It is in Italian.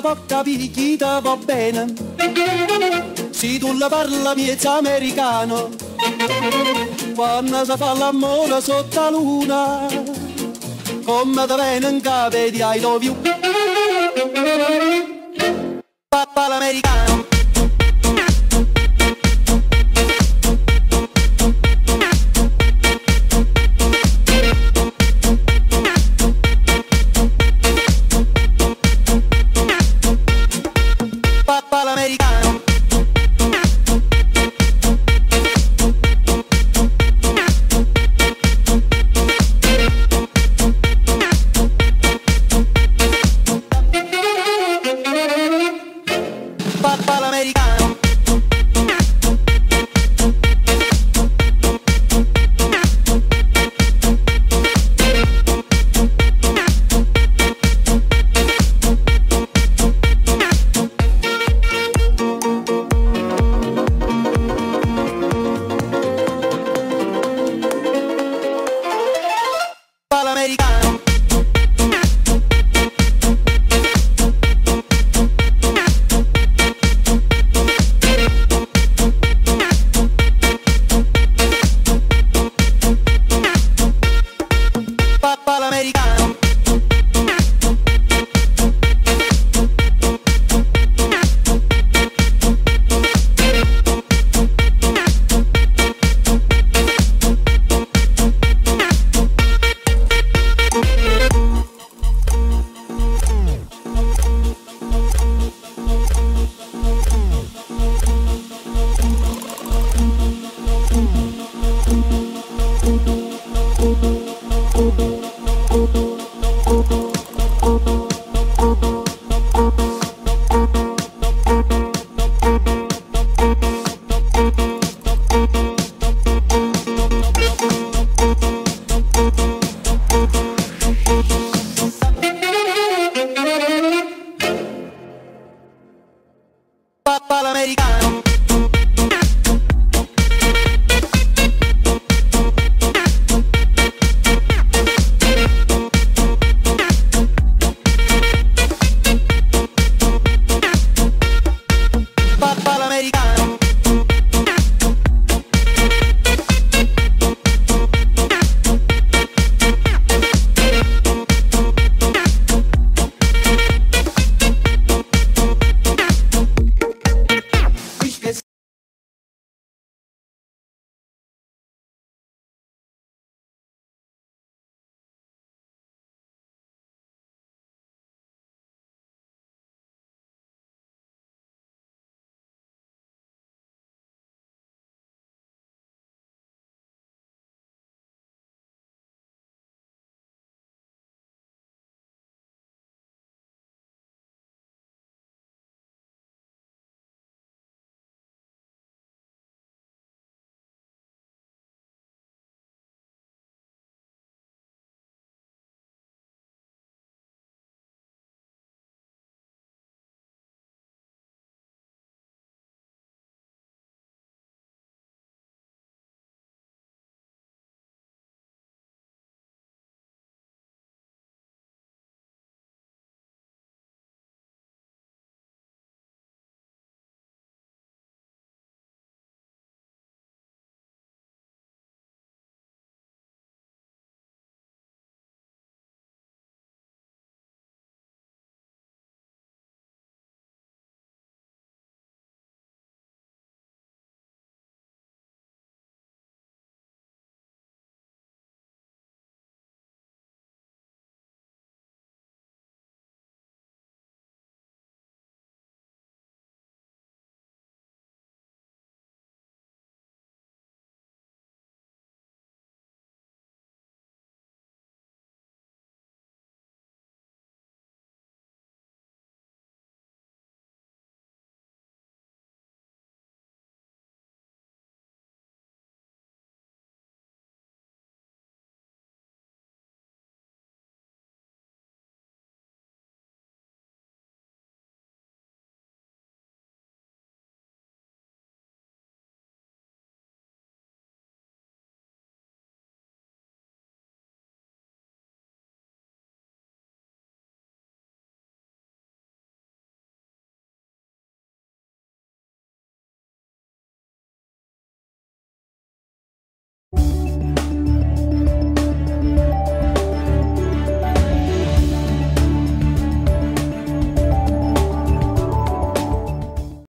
può capire chi ti va bene. Se tu la parla miezza americano, quando si fa l'amore sotto la luna, come ti viene in capo di I love you. Papà l'americano. Papà Papà